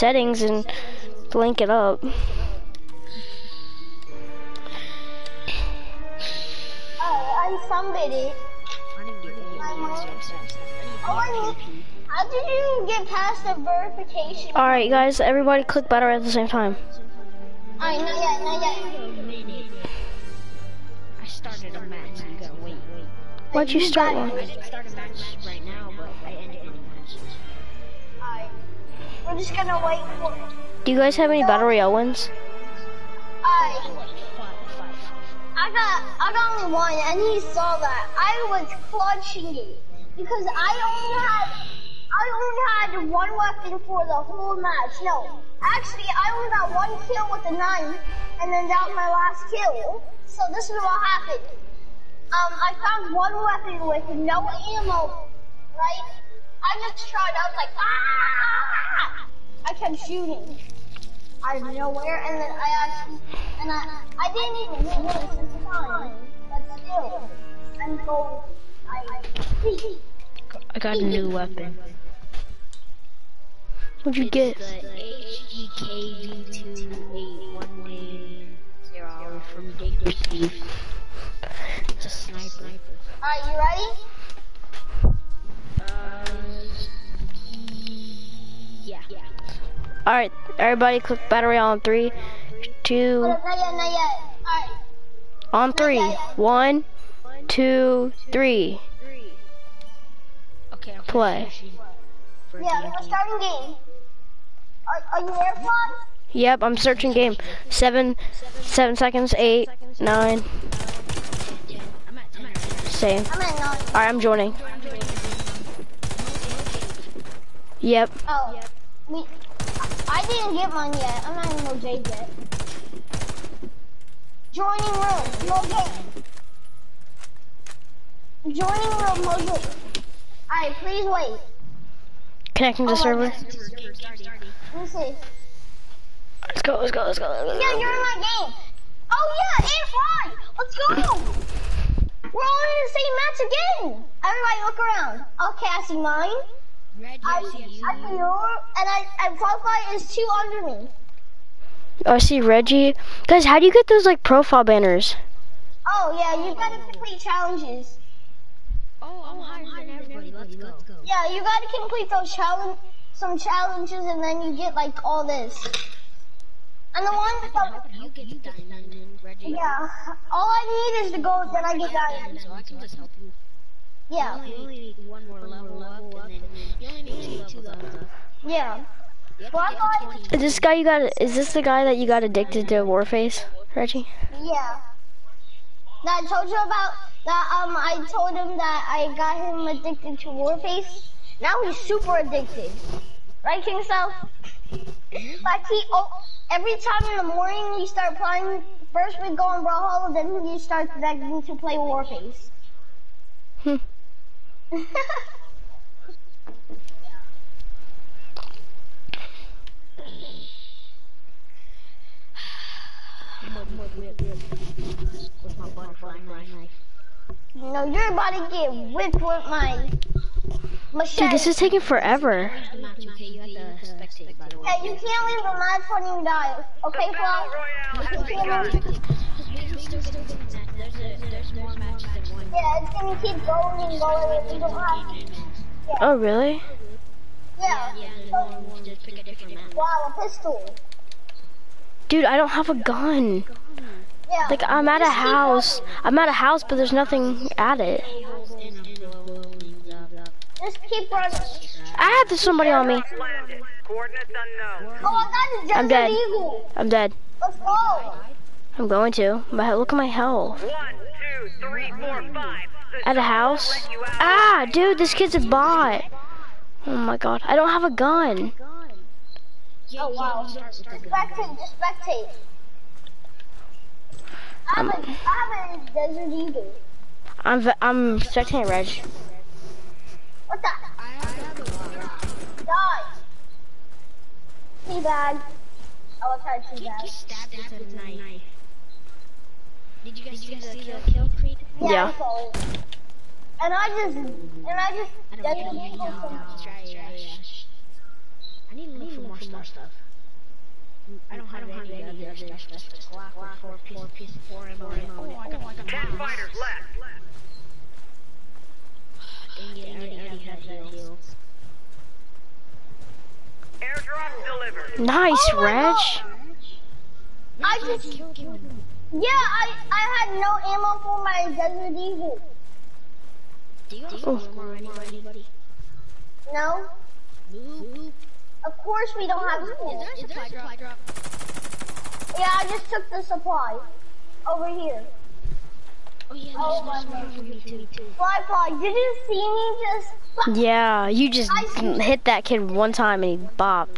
settings and link it up. Oh, I'm somebody. Oh, how did you get past the verification? Alright guys, everybody click better at the same time. Alright, not yet, not yet. I started a match. You gotta wait, wait. Why'd you start one? I didn't start a match right We're just gonna wait for it. Do you guys have any battle royale wins? Five. I got I got only one and he saw that. I was clutching it because I only had I only had one weapon for the whole match. No. Actually I only got one kill with the knife and then that was my last kill. So this is what happened. Um I found one weapon with no ammo, right? I just tried, I was like, ah! I kept shooting out of nowhere, and then I actually, and I, I didn't even hit one since time, but still, I'm going, I, I got a new weapon. What'd you get? The HGKD28110 from Baker Steve. It's a sniper. alright, you ready? Alright, everybody click battery on three, two, Not yet, not yet, alright, on three. One, two, three. Okay, I'm Play. yeah, the we're starting game. Are, are you there, Flan? Yep, I'm searching game. Seven, seven seconds, eight, nine, I'm at 10. same. I'm at nine. Alright, I'm joining. Yep. Oh, we, I didn't get one yet, I'm not even no J yet. Joining room, no game. Joining room, no game. Alright, please wait. Connecting to Oh server. Let me see. Let's go, let's go, let's go. Let's Yeah, go. you're in my game. Oh yeah, and fly. Let's go. We're all in the same match again. Everybody look around. Okay, I see mine. Red, I, I see you. I see your, and I, and Popeye is two under me. Oh, I see Reggie. Guys, how do you get those like profile banners? Oh yeah, you gotta complete challenges. Oh, I'm oh, higher than everybody. Let's go. Let's go. Yeah, you gotta complete those challenge, some challenges, and then you get like all this. And the one that, You get diamond Reggie. yeah, all I need is the gold, then I get diamond. So I can just help you. Yeah, You only need one more level up, and then you only need two levels up. yeah. You Well, I thought- Is this guy you got? Is this the guy that you got addicted to Warface, Reggie? Yeah. That I told you about that um I told him that I got him addicted to Warface. Now he's super addicted. Right, King South? Like he oh every time in the morning we start playing first we go on Brawlhalla, then he starts begging to play Warface. Hmm. With my butterfly knife. no, you're about to get whipped with my. Dude, this is taking forever. The you have to spectate, by the way. Hey, you can't leave the match when you die. Okay, Fly? You There's, a, there's more matches than one. Yeah, it's gonna keep going and going oh, and you don't have Oh, really? Yeah. Yeah, there's more. Just pick a different map. Wow, a pistol. Dude, I don't have a gun. Yeah. Like, I'm at a house. I'm at a house, but there's nothing at it. Just keep running. I have somebody on me. Coordinates unknown. Oh, I got a I'm dead. Eagle. I'm dead. Let's go. I'm going to. But look at my health. One, two, three, four, five. At a house? won't let you out. Ah, dude, this kid's a bot. Oh my god, I don't have a gun. Yeah, Oh, wow. yeah, you start with the gun. Spectate, just spectate. I'm. a, I have a Desert Eagle. I'm v- I'm spectating Reg. What the? I have it. Die. Teabag. I will try to teabag. Stabbed with a knife. Did you guys see the kill, kill creed? Yeah. I saw it. And I just, and I just, I don't Desert know. Eagle. No, no, try it, yeah, yeah. I need to look for more stuff. more stuff. I don't have any other stuff. Just a Glock with four piece, piece, four ammo. Oh, I got like a Ten fighters left. Dang it, I already, already have heals. Airdrop delivered. Nice, Oh Reg. I just, Killed one. yeah, I, I had no ammo for my Desert Eagle. Do you have Oh. armor or anybody? No? Nope. Of course we don't have Is school. there a supply drop? drop? Yeah, I just took the supply. Over here. Oh yeah, Oh my no supply for me too. Fly fly, did you see me just Yeah, you just hit that kid one time and he bopped.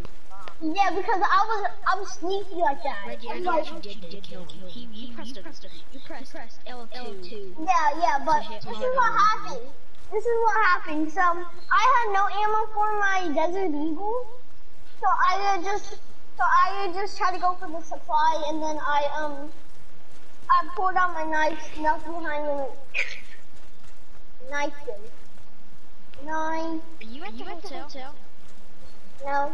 Yeah, because I was I was sneaky like that. Reggie, I I know you did to kill him. He, he pressed, a, you pressed, L2. yeah, yeah, but this is what happened. This is what happened. So I had no ammo for my Desert Eagle, so I just so I just tried to go for the supply, and then I um I pulled out my knife, snuck behind the knife him. Nine, Are you at the hotel? no,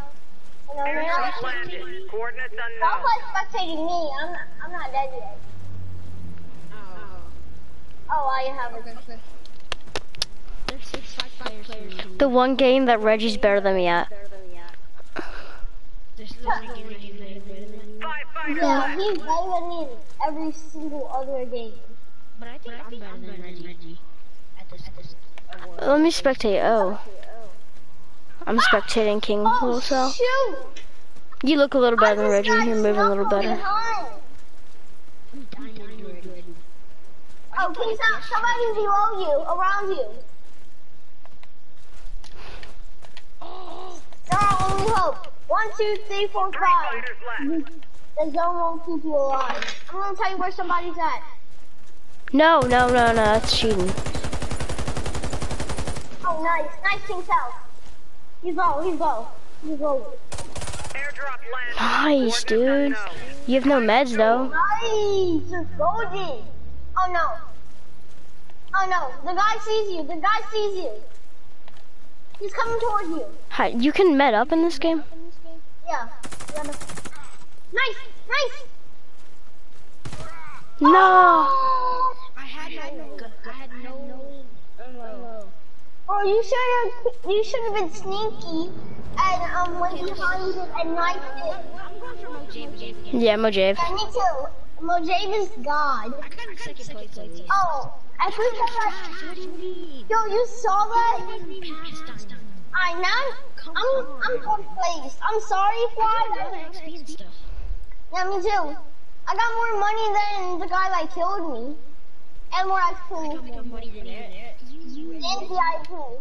no, no, no. Airdrop landed. Coordinates Stop like spectating me. I'm not, I'm not dead yet. Oh. Oh, I have a There's six five players. The one game that Reggie's better than me at. This is the only game that he's. Five Yeah, he's better than me in every single other game. But I think I'm better than Reggie. At this, at this. Let me spectate. Oh. I'm spectating King Oh, Wholesale. shoot! You look a little better than Reggie. You're moving a little better. behind. I'm dying already. Oh, please not. Somebody below you, around you. They're our only hope. One, two, three, four, Three five. Fighters left. The zone won't keep you alive. I'm gonna tell you where somebody's at. No, no, no, no. That's cheating. Oh, nice. Nice King South. He's low, he's low. He's low. Airdrop landed. Nice, dude. You have no meds though. Nice! You're Golden! Oh no. Oh no, the guy sees you, the guy sees you. He's coming towards you. Hi, you can med up in this game. Yeah. You gotta- Nice! Nice! No. Oh! I had no, I had no ammo. Oh, you should have you should have been sneaky and um went behind it and knifed it. I'm going for Mojave again. Yeah, Mojave. Yeah, me too. Mojave is God. I got in second place. Oh, I think that What do you mean? Yo, you saw that? Past time. I now I'm I'm fourth place. I'm sorry, Fly. Yeah, me too. I got more money than the guy that killed me. And more I XP. got more money than that. You, you, And VIP.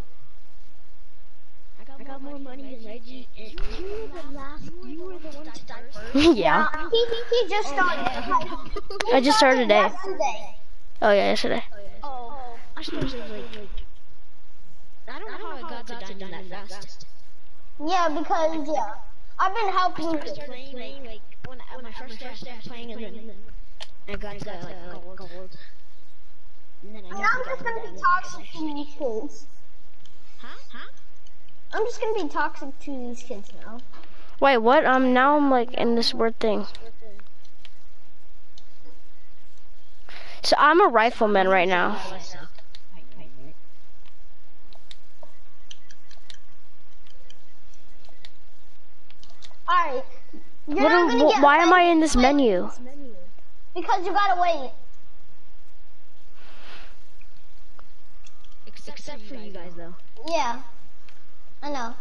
I got, I got more money than Reggie. You were the last. You were the one to die first. yeah. He, he, he just started. Oh, I just started today. Oh yeah, yesterday. Oh, oh, I started like. I don't know how I got to diamond that fast. Yeah, because, yeah. I've been helping I started playing like when, when I first started playing and then I got to like gold. And then I And got I'm just gonna be toxic to these kids. Huh? Huh? I'm just gonna be toxic to these kids now. Wait, what? Um, now I'm like in this weird thing. So I'm a rifleman right now. Oh, I suck. I know, right? Alright. You're What not gonna wh- get why am I in this menu? Because you gotta wait. Except, Except for you guys though. Yeah. I know.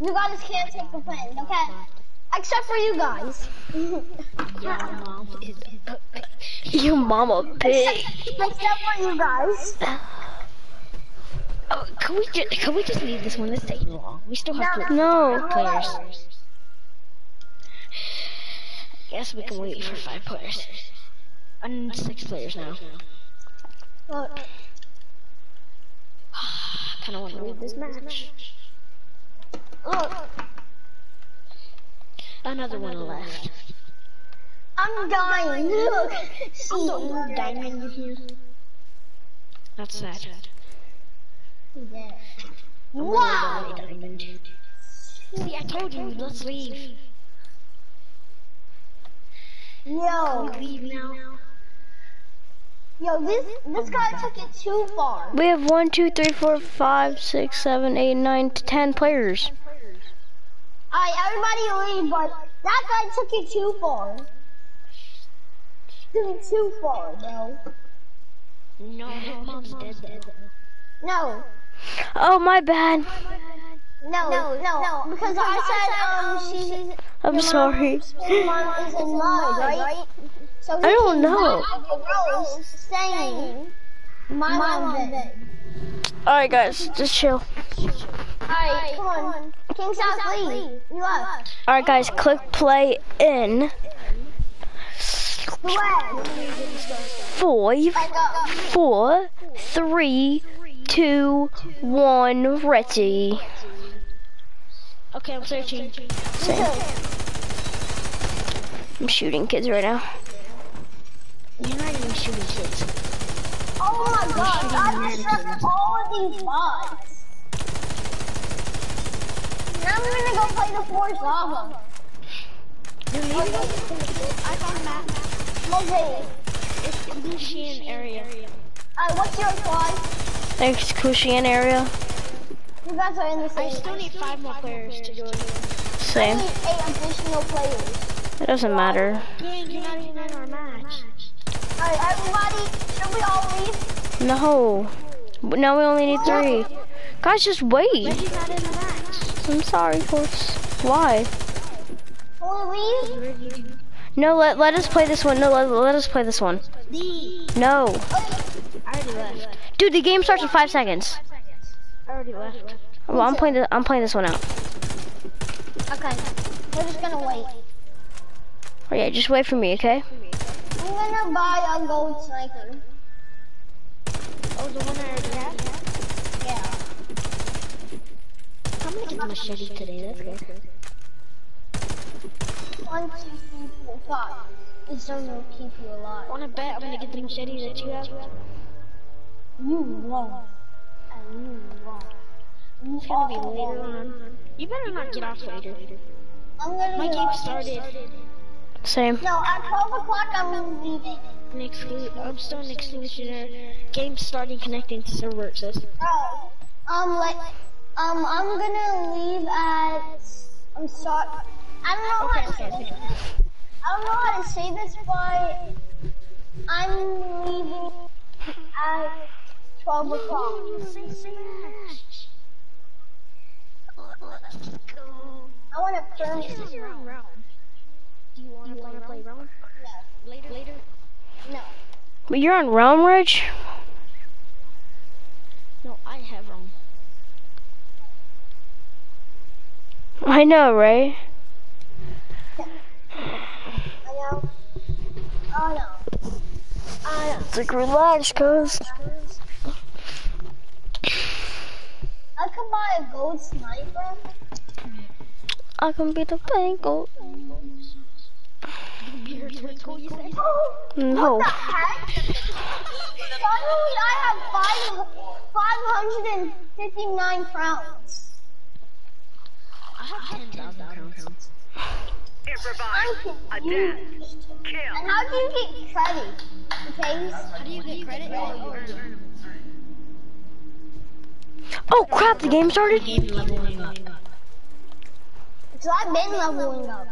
You guys can't take the plane, okay? Except for you guys. Yeah, mom is. You mama pig. Except for you guys. Oh, can we just can we just leave this one? It's taking long. We still have to No. players. I Guess we can wait for five players. And six players now. Look, I Kind of want to leave this match. look, Another one left. I'm dying. Look. See, diamond here. That's sad. Yeah. Wow. really diamond. See, I told you, let's leave. Yo, Leave now. yo, this this guy took it too far. We have one, two, three, four, five, six, seven, eight, nine, ten players. Alright, everybody leave, but that guy took it too far. Took it too far, bro. No, his mom's dead. No, Oh, my bad. no, no, no, because I said um, um she's I'm sorry. His mom is in mud, right? So I don't know. back at the saying my mom did. Alright, guys, just chill. Alright, come on. King South Lee, you left. Alright, guys, click play in Who left? five, Back up. four, three, two, one, ready. Okay, I'm searching. Same. I'm shooting kids right now. You're not even shooting kids. Oh my god, I destroyed all of these bots. Now I'm gonna go play the Forest Lava. You're leaving? I found a map. Okay. It's in Lucian area. Alright, what's your squad? Execution area. You guys are in the same. I still need five more players to join. I Same. need eight additional players. It doesn't matter. Dang, you're not even in our match. Alright, everybody, should we all leave? No. No, we only need three. Guys, just wait. Reggie's not in the match. I'm sorry, horse. Why? Can we leave? No, let let us play this one. No, let, let us play this one. D. No. I already left. Dude, the game starts in five seconds. I already left. Well, I'm playing the, I'm playing this one out. Okay. We're just gonna wait. Oh yeah, just wait for me, okay? I'm gonna buy a gold sniper. Oh, the one I already have? Yeah. I'm gonna get the machete today, that's good. One, two, three, four, five. This zone will keep you alive. I wanna bet I'm gonna get the machete that you have? You won't. And you won't. You It's gonna be later on. You better not get off later. I'm gonna My game started Same. No, at 12 o'clock I'm leaving. in exclu- I'm still in exclusionary. Game starting connecting to server it says. Oh. Um, like, um, I'm gonna leave at, I'm sorry. I don't know how to Okay, this. I don't know how to say this, but I'm leaving at 12 o'clock. I want to burn This is your own round. Do you wanna play, play round? Later? Later? No. But you're on Realm Ridge? No, I have round. I know, right? I know. Oh no. I know. It's like relax, cuz. I can buy a gold sniper. I can be the bangle. Beer twinkle, you said? No. What the heck? Suddenly I have five, 559 crowns. I have 10,000 crowns. Improvise. I'm Adapt. Kill. And how do you get credit? Okay? How do you get credit? Oh, you earn them. Oh crap, the game started? Game leveling up. So I've been leveling up.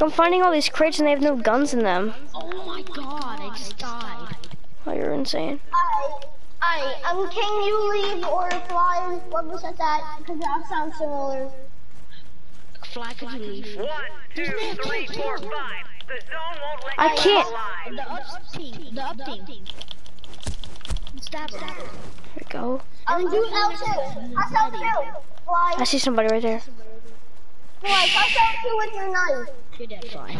I'm finding all these crates and they have no guns in them. Oh my god, I just died. Oh, you're insane. I, alright, um, can you leave or fly? What was that? that? Because that sounds similar. Fly, could you leave? One, two, three, four, five. The zone won't let I can't- alive. The up team, the up team. Stab her. Here we go. Um, do L2. Press L2. Fly, I see somebody right there. fly, press L2 with your knife. You're dead, fly.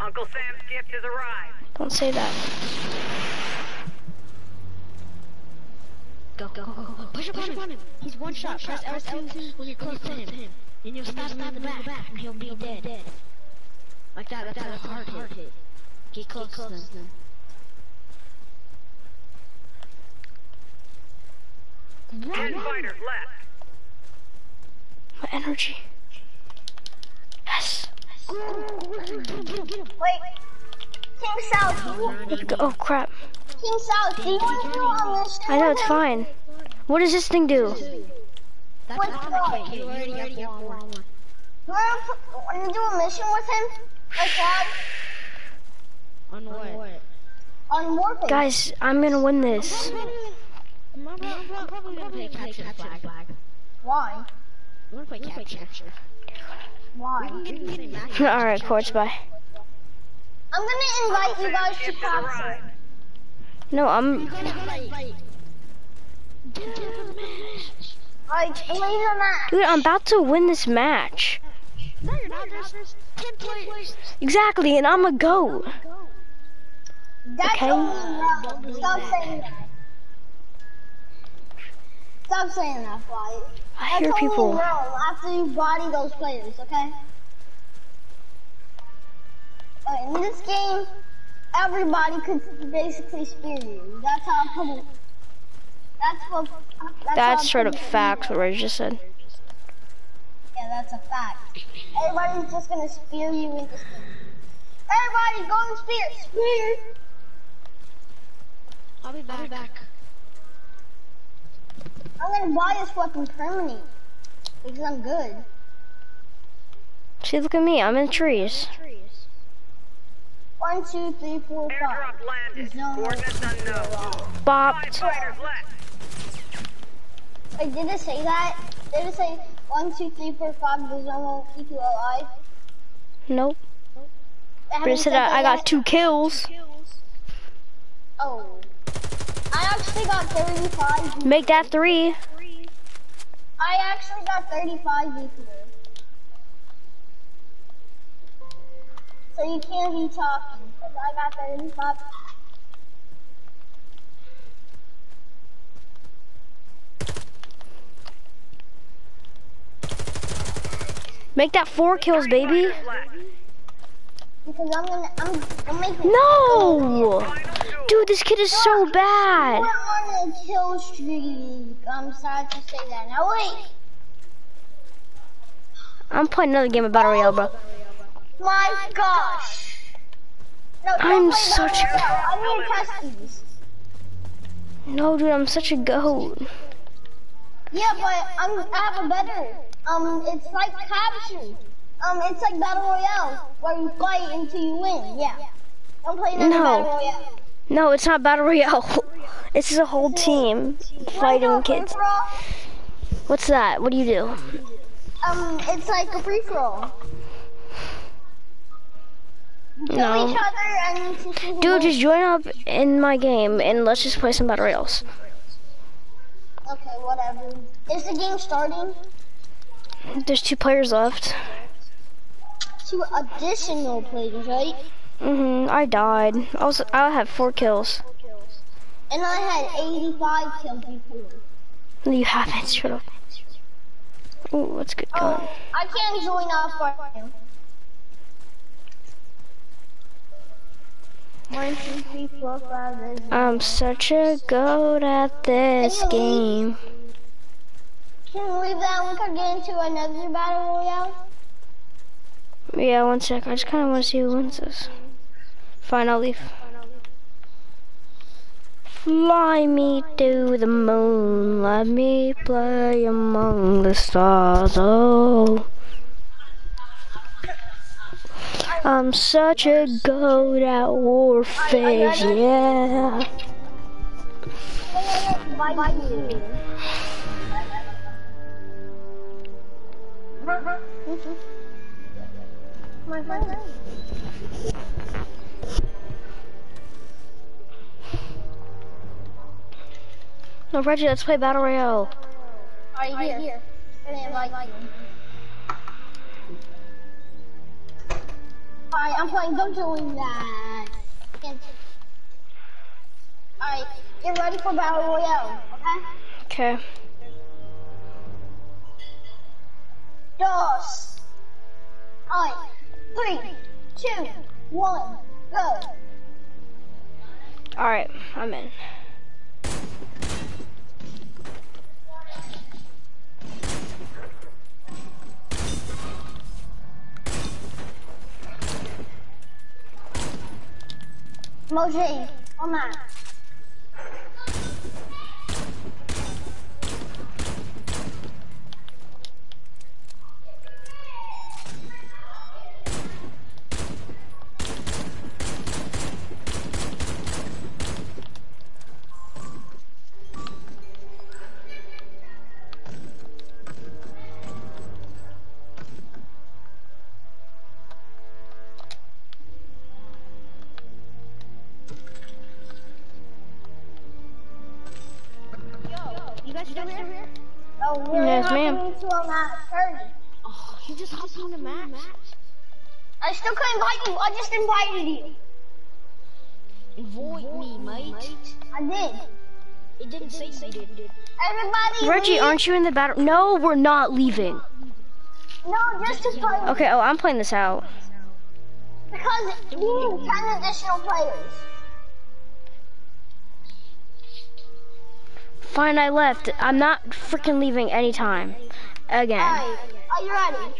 Uncle Sam's gift has arrived. Don't say that. Go, go, go, go. Push up on him. He's one shot. Press L2 when you're close to him. And you'll stab him in the back, and he'll be dead. Like that, that's a hard hit. Get close to them. Ten fighters left. My energy. Yes. Wait. King South, Oh crap. King South, do you want to do a mission? I know it's fine. What does this thing do? That's Wait, not no. the kid. You already got the armor. You want to do a mission with him? Like that? On what? On Warping. Guys, I'm gonna win this. I'm probably, I'm probably gonna play capture the flag. Why? I'm gonna play capture. Why? We can get in match. Alright, Quartz, bye. I'm gonna invite you guys to Ships have capture. arrived. No, I'm. Like, laser match. Dude, I'm about to win this match. No, you're not. There's ten players. Exactly, and I'm a goat. That's Okay. only. Stop saying that. Stop saying that, Fly. I That's hear people. wrong after you body those players, okay? Alright, in this game, everybody could basically spear you. That's how I put it. That's what. That's, That's straight up facts, what I just said. Yeah, that's a fact. Everybody's just gonna spear you into spear. Everybody go and spear! Spear! I'll be back. I'll be back. I'm gonna buy this weapon permanent. Because I'm good. See, look at me. I'm in trees. One, two, three, four, five. Airdrop landed. No. Coordinates unknown. Five Bopped. fighters. Wait, did it say that? Did it say one, two, three, four, five, zone will keep you alive? Nope. But it said I, I got two kills. Oh. I actually got 35. Make that three. I actually got 35 VP. So you can't be talking, because I got 35. Make that four kills, baby. Because I'm gonna, I'm, I'm making No! Dude, this kid is so bad. We're on a kill streak. I'm sad to say that. Now wait. I'm playing another game of Battle Royale, bro. My gosh. No, I'm such a- Royale. I need to test these. No, dude, I'm such a goat. Yeah, but I'm, I have a better. Um, it's like capture. Um, it's like battle royale where you fight until you win. Yeah. Don't play No. battle royale. No, it's not Battle Royale. This is a whole team fighting kids. free for all? What's that? What do you do? Um, it's like a free for all. No. each other and Dude, just join up in my game and let's just play some Battle Royales. Okay, whatever. Is the game starting? There's two players left. Two additional players, right? Mm-hmm. I died. I was, I have four kills. And I had 85 kills before. You haven't, shut up. Ooh, what's good gun? Oh, I can't join up right now. One, two, three, four, five, I'm such a goat at this game. Can we leave that to another battle royale? Yeah, one sec. I just kind of want to see who wins this. Fine, I'll leave. Fly me to the moon, let me play among the stars. Oh, I'm such a goat at warface, yeah. My friend. No, Reggie, let's play Battle Royale. Are you here? I didn't invite you. Alright, I'm playing. Don't do that. Can't- Alright, get ready for battle royale, okay? Okay. Dos, I, three, two, one, go. Alright, I'm in. Moji, on that. I still couldn't invite you. I just invited you. Invite me, mate. I did. It didn't say you did. Everybody Reggie, leave. aren't you in the battle? No, we're not leaving. No, just to play. Okay, oh, I'm playing this out. Because you need 10 additional players. Fine, I left. I'm not freaking leaving anytime. Again. Alright, are you ready?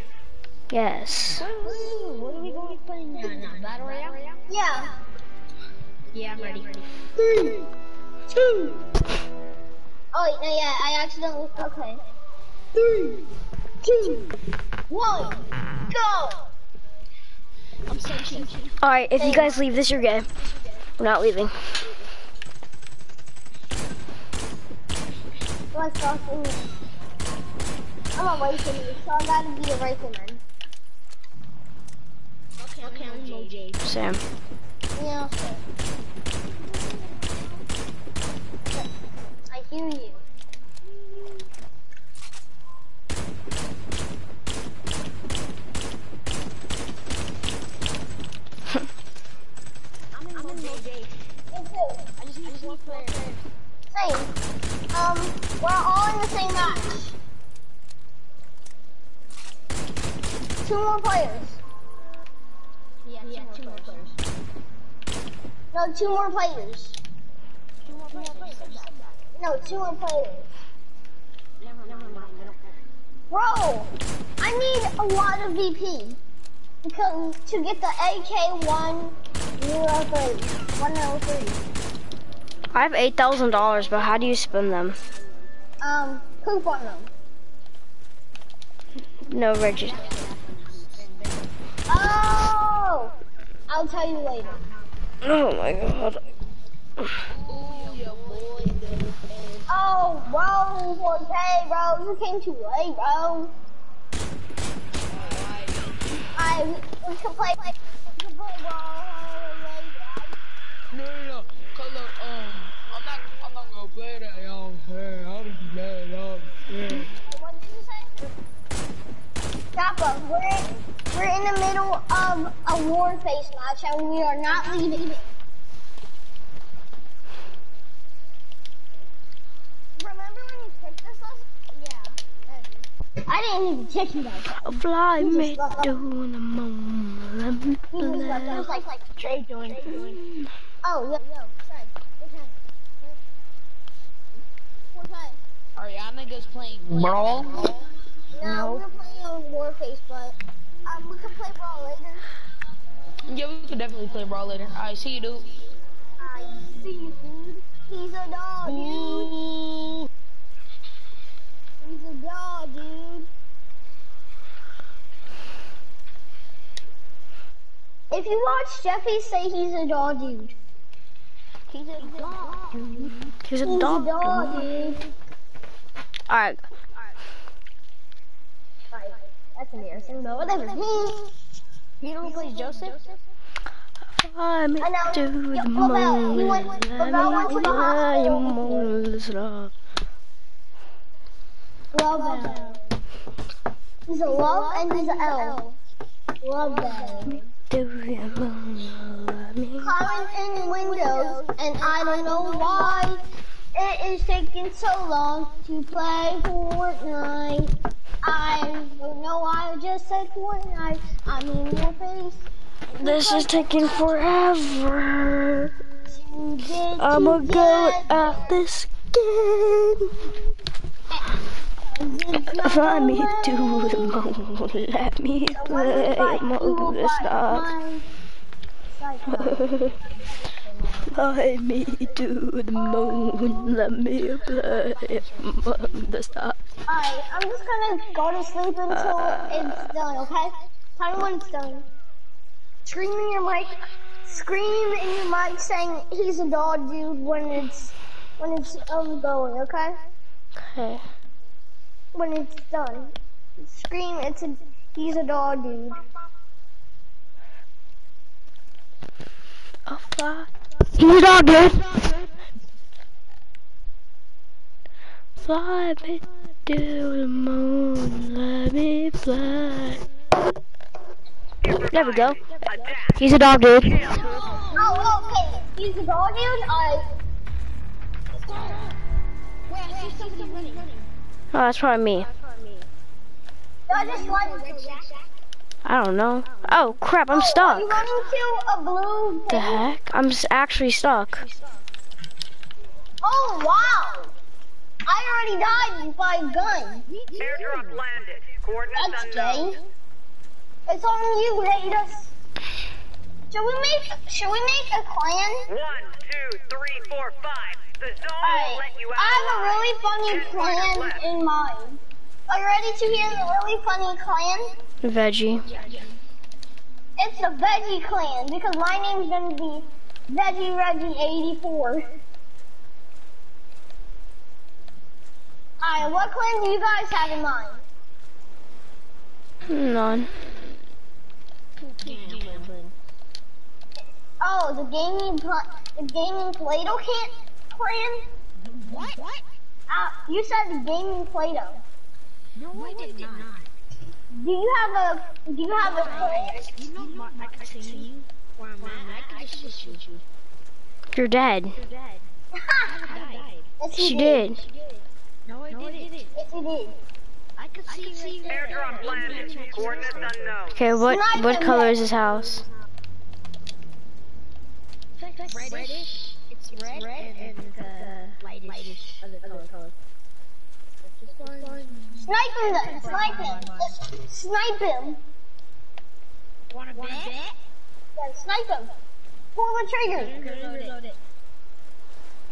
Yes. What playing now? now? Battle Royale? Yeah. Yeah, I'm ready. Three, two. Oh, no, yeah, I accidentally. Okay. Three, two, one, go! I'm so searching. Alright, if you guys leave this, you're gay. We're not leaving. Let's go. I'm a racing, so I gotta be a racing Okay, okay, I'm Moj. Sam. Yeah. I hear you. I'm in Moj. Me too. I just need players. Same. Um, we're all in the same match. Two more players. No, two more players. Two more players. No, two more players. Never, never mind. I don't care. Bro, I need a lot of VP. Because to get the AK-103. 103. I have $8,000, but how do you spend them? Um, poop on them. No, Reggie. Oh! I'll tell you later. Oh my god. Oh, bro, Forte, bro, you came too late, bro. I, we can play, we can play ball later. No, no, no. Cause look, um, I'm not, I'm not gonna play that, y'all. Hey, I'll be mad, y'all. Yeah. What did you say? Kappa, we're in, we're in the middle of a war face match and we are not leaving. Remember when you picked us up? Yeah. I didn't even check you guys. Fly me left. to the moon. Let me He just left. I was like, like, Trey doing. oh, yo, yo, sorry. Okay. Okay. Are y'all niggas playing brawl? No, we're playing on Warface, but um, we can play Brawl later. Yeah, we could definitely play brawl later. Alright, see you, dude. I see you, dude. He's a dog, dude. He's a dog, dude. If you watch Jeffy say he's a dog, dude. He's a dog, dude. He's a dog. a dog, dude. Alright. Right. That's embarrassing, but whatever. You know who plays Joseph? I know. to Yo, the Lavelle, he moon. went- Let Lavelle me the fly hospital. among. Love that. He's a love and he's a L. Love that. To the me Calling in Windows, and I don't know why it is taking so long to play Fortnite. I don't know why I just said Fortnite. I mean your face. This is taking forever. I'ma go at this game. Fly me to the moon. Let me play among the stars. Fly me to the moon, let me play among the stars. Alright, I'm just gonna go to sleep until it's done, okay? Tell me when it's done. Scream in your mic. Scream in your mic saying he's a dog dude when it's when it's um going, okay? Okay. When it's done. Scream it's a he's a dog dude. I'll fly. He's all good. Fly me to the moon, let me fly. There we go. He's a dog, dude. Oh, okay. He's a dog dude? I Wait, I see somebody running. Oh, that's probably me. I just like I don't know. Oh crap, I'm oh, stuck. You running to a blue The heck? I'm actually stuck. Oh wow! I already died by a gun. Airdrop landed. Coordinates That's unknown. gay. It's on you, haters. Should we make should we make a clan? One, two, three, four, five. The zone Alright. will let you out. I have a really funny Ten fighters in mind. Are you ready to hear the really funny clan? Veggie. It's the Veggie Clan because my name's gonna be Veggie Reggie 84. Alright, what clan do you guys have in mind? None. Oh, the gaming pl- the gaming Play-Doh can clan? What? What? Uh, you said the gaming Play-Doh. No, I did not. Do you have a do you have a clan? You know, Mark, I can see you. Where I'm at, I can just shoot you. You're dead. You're dead. I died. yes, you She did. No, I didn't. Yes, you did. I could see you right there. Airdrop landed. Coordinates unknown. Okay, what what color is his house? Reddish. It's red, red and the lightish, other color. Snipe him then. Snipe him. Snipe him. Wanna bet? Yeah, snipe him. Pull the trigger. Reload it.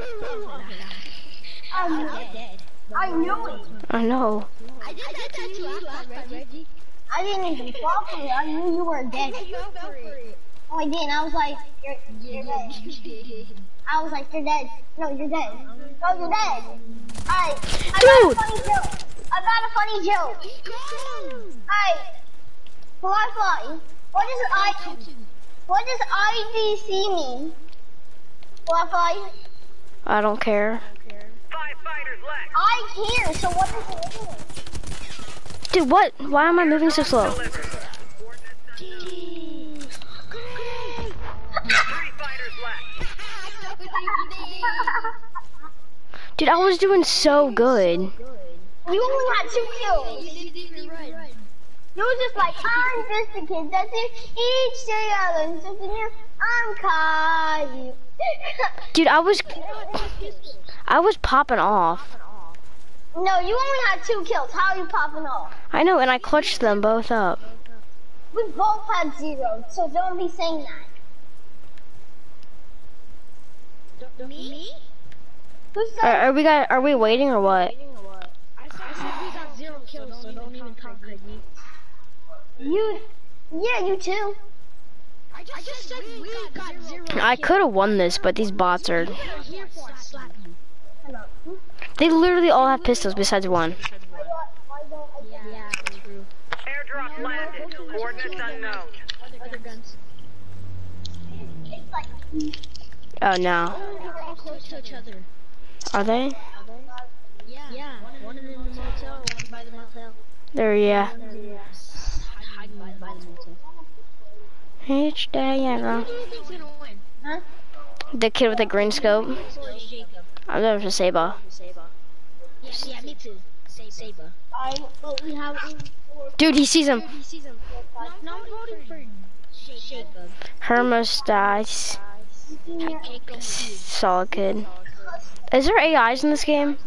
Oh, I knew it. dead. I knew it. I know. I did that to you last time, Reggie. I didn't even fall for it. I knew you were dead. You fell for it. Oh, I didn't. I was like, you're, you're dead. I was like, you're dead. No, you're dead. No, you're dead. Alright. I got Dude. I got a funny joke. Alright. Fly fly. What does I what does IDC mean? Fly fly. I don't care. Five fighters left. I care, so what does it mean? Dude, what? Why am I moving so slow? Delivered. Three fighters left. Dude, I was doing so good. You only had two kills. You were just like, I'm just a kid that's in each day I learn something new. I'm Caillou. Dude, I was I was popping off. no, you only had two kills. How are you popping off? I know, and I clutched them both up. We both had zero, so don't be saying that. Me? Who said Are, are we got? Are we waiting or what? I said, we got zero kills, so don't even talk like me. you? Yeah, you too. I just, said we got zero I could have won this, but these bots are. here for I slap you. Hello. They literally all have pistols besides one. Why don't I Yeah, yeah true. Airdrop landed. Coordinates unknown. Other guns. Oh no. They're all close to each other. Are they? Yeah. Yeah. One in the motel, one by the motel. There, yeah. Each day, yeah, huh? The kid with the green scope. I'm going for. Saba. Yeah, me too. Have. Dude, he sees him. No, I'm voting for Jacob. Hermosdice. Jacob. Solid kid. Is there AIs in this game?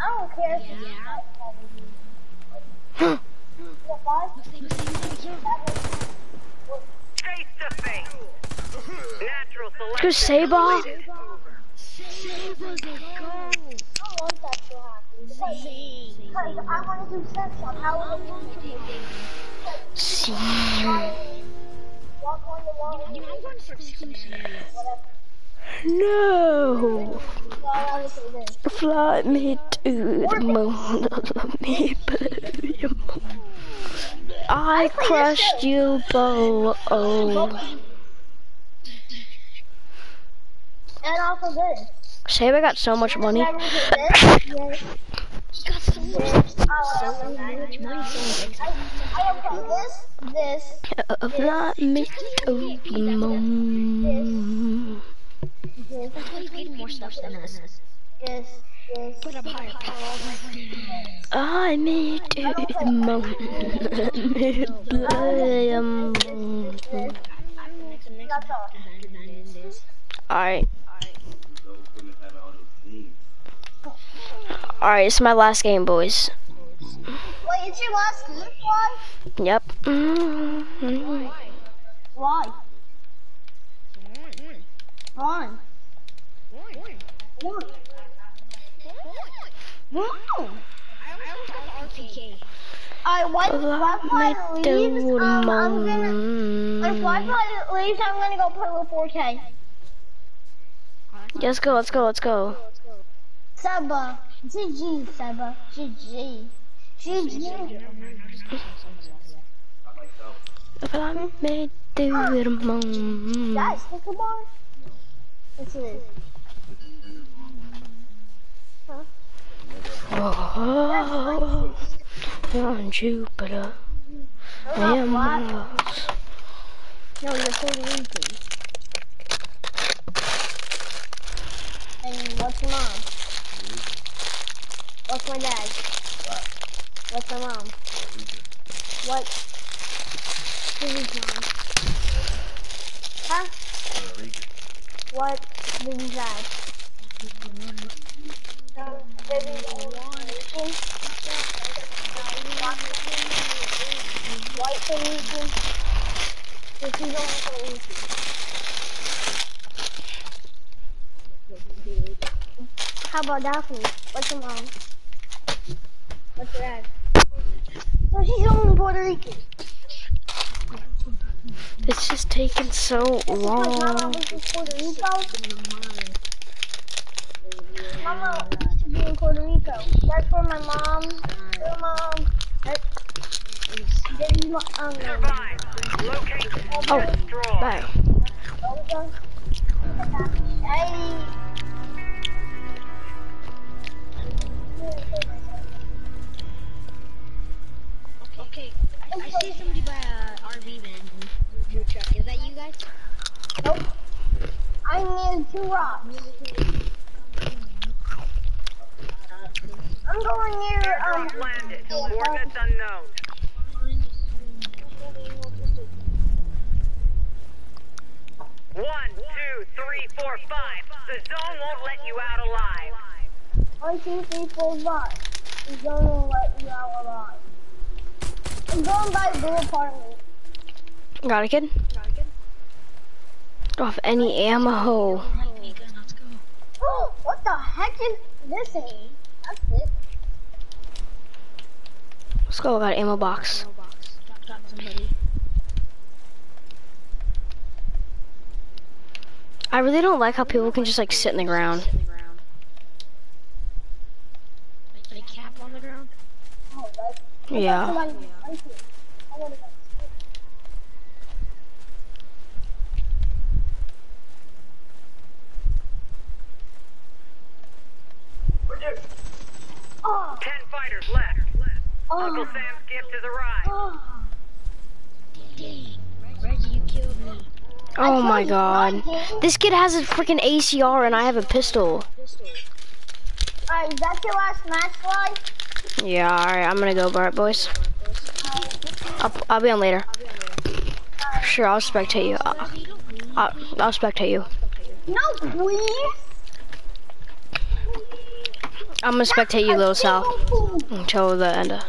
I don't care. if you- Yeah. What? Face to face. Natural Go selection Saber. completed. I want that to happen. Because because I want to do sex on Halloween. See. Walk on the wall. You No. So I want to say this. Fly me to the moon. Let me bury your moon. I crushed you, bow. Oh. And also this. Saber got so much money. Remember this? Yes. He got so much This. so much money, so much. I, I have put this, this, Fly me to the moon. This, That's why he's getting more stuff than us. this, this. Put up higher. I need to the moon. Let me play a moon. That's all. Alright. Alright, it's my last game, boys. Wait, it's your last game? Why? Yep. Why? Why? Why? Why? RPK. I when Let me Wi-Fi do leaves, the um, I'm gonna, when moon. Wi-Fi leaves, I'm gonna go play with 4K. Let's go, let's go, let's go. Seba, GG, Seba, GG, GG. Fly me to the moon. Guys, think about it. This Oh, on Jupiter. I am Mars. No, you're Puerto Rican. And what's your mom? What's my dad? What's my mom? What? Who's his mom? Huh? What? Um, baby, Rican? White Puerto This is only Puerto How about Daphne? What's your mom? What's your dad? No, she's only Puerto Rican. It's just taking so long. was Puerto Rico. Mama used to be in Puerto Rico. That's where my mom, her mom, that, mo- um, Survive. Locate Oh, destroy. Bye. Hey. Okay, I, I see somebody by a RV van truck. Is that you guys? Nope. I need two rocks. I'm going near, um, Airdrop landed. Coordinates unknown. One, two, three, four, five. The zone won't let you out alive. one, two, three, four, five. He's gonna let you out alive. I'm going by blue apartment. Got a kid? Got Don't have any ammo. Oh, what the heck is this thing? Let's go, got an ammo box. Got, got. I really don't like how people can just like sit in the ground. In the ground. Like, like cap on the ground? Oh, that's Yeah. somebody right here. I wanna go. Oh, Ten fighters left. Uncle oh, Sam's gift is arrived. oh. Reggie, you killed me. Oh I my god. This kid has a freaking ACR and I have a pistol. Alright, is that your last match, Fly? Yeah, alright, I'm gonna go, Bart, boys. I'll, I'll be on later. Sure, I'll spectate you. I'll, I'll, I'll spectate you. No, please. I'm gonna spectate you, little Sal, until the end. of-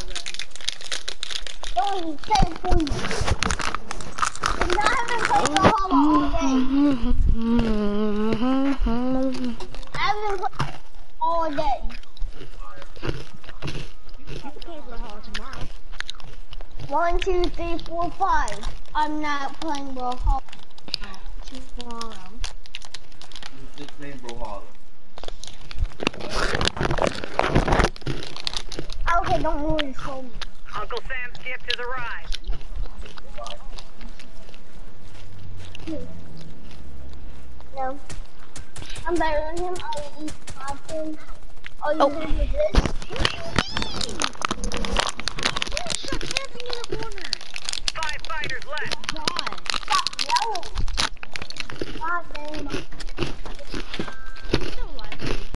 say please. If Because I haven't played Brawlhalla all day. I haven't played all day. Okay, Brawlhalla tomorrow. One, two, three, four, five. I'm not playing Brawlhalla tomorrow. Just playing Brawlhalla. Okay, don't worry, show me. Uncle Sam's gift has arrived. No. I'm better than him. I'll eat popcorn. Oh, you Oh. live with this? Stop camping in the corner. Five fighters left. God. Stop yelling. God damn.